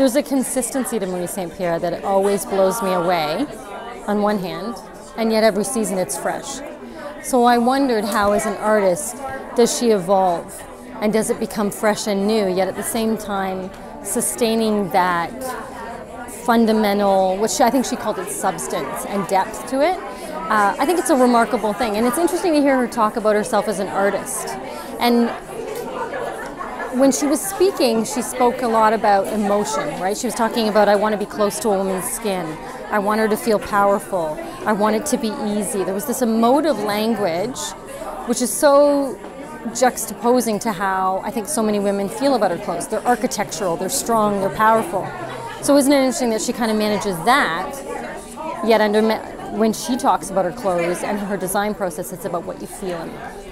there's a consistency to Marie Saint Pierre that it always blows me away, on one hand, and yet every season it's fresh. So I wondered how, as an artist, does she evolve? And does it become fresh and new, yet at the same time sustaining that fundamental, which I think she called it substance and depth to it? Uh, I think it's a remarkable thing. And it's interesting to hear her talk about herself as an artist. And when she was speaking, she spoke a lot about emotion, right? She was talking about, I want to be close to a woman's skin. I want her to feel powerful. I want it to be easy. There was this emotive language, which is so juxtaposing to how I think so many women feel about her clothes. They're architectural, they're strong, they're powerful. So isn't it interesting that she kind of manages that, yet under when she talks about her clothes and her design process, it's about what you feel in them.